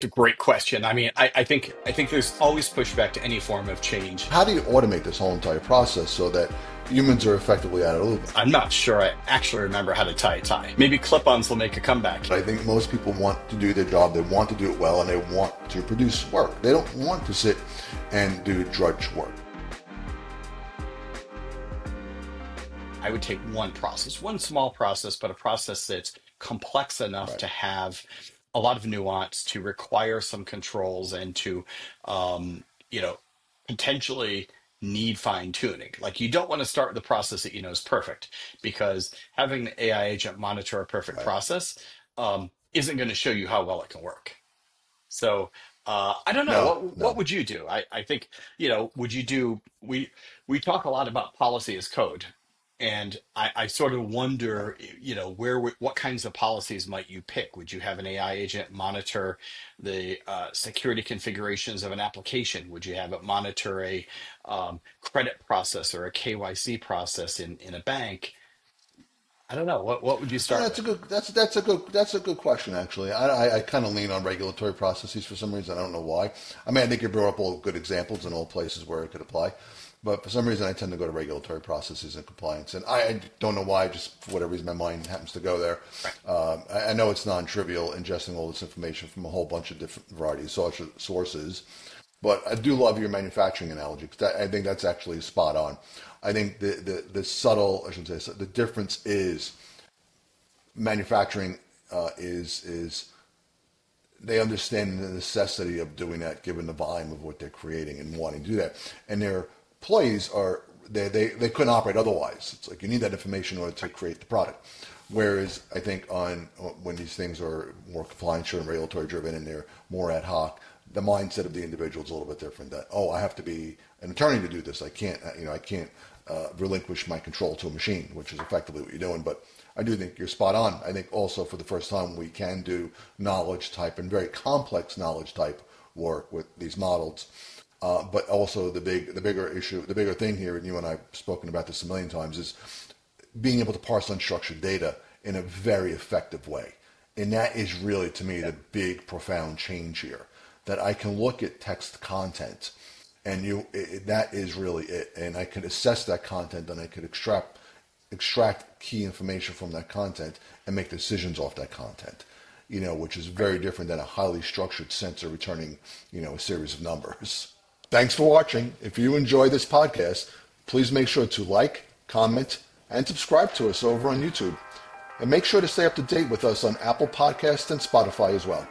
A great question. I mean, I, I think I think there's always pushback to any form of change. How do you automate this whole entire process so that humans are effectively out of the loop? I'm not sure I actually remember how to tie a tie. Maybe clip-ons will make a comeback. I think most people want to do their job, they want to do it well, and they want to produce work. They don't want to sit and do drudge work. I would take one process, one small process, but a process that's complex enough Right. to have a lot of nuance, to require some controls, and to, um, you know, potentially need fine tuning. Like you don't want to start with the process that you know is perfect, because having the AI agent monitor a perfect Right. process um, isn't going to show you how well it can work. So uh, I don't know. No, What what no. would you do? I, I think, you know, would you do we we talk a lot about policy as code. And I, I sort of wonder, you know, where w- what kinds of policies might you pick? Would you have an AI agent monitor the uh, security configurations of an application? Would you have it monitor a um, credit process or a KYC process in in a bank? I don't know. What what would you Uh, start That's a with? good. That's that's a good. That's a good question. Actually, I I, I kind of lean on regulatory processes for some reason. I don't know why. I mean, I think you brought up all good examples in all places where it could apply, but for some reason, I tend to go to regulatory processes and compliance. And I, I don't know why. Just for whatever reason, my mind happens to go there. Um, I, I know it's non-trivial ingesting all this information from a whole bunch of different variety of sources. But I do love your manufacturing analogy because I think that's actually spot on. I think the, the, the subtle, I shouldn't say, the difference is manufacturing uh, is is they understand the necessity of doing that given the volume of what they're creating and wanting to do that. And their employees are they, they, they couldn't operate otherwise. It's like you need that information in order to create the product. Whereas I think on when these things are more compliance and regulatory driven and they're more ad hoc, the mindset of the individual is a little bit different. That oh, I have to be an attorney to do this. I can't you know I can't uh, relinquish my control to a machine, which is effectively what you're doing. But I do think you're spot on. I think also for the first time we can do knowledge type and very complex knowledge type work with these models. Uh, but also the big, the bigger issue, the bigger thing here, and you and I've spoken about this a million times, is being able to parse unstructured data in a very effective way. And that is really, to me, the big, profound change here. That I can look at text content, and you it, that is really it. And I can assess that content, and I could extract extract key information from that content and make decisions off that content. You know, which is very different than a highly structured sensor returning, you know, a series of numbers. Thanks for watching. If you enjoy this podcast, please make sure to like, comment, and subscribe to us over on YouTube. And make sure to stay up to date with us on Apple Podcasts and Spotify as well.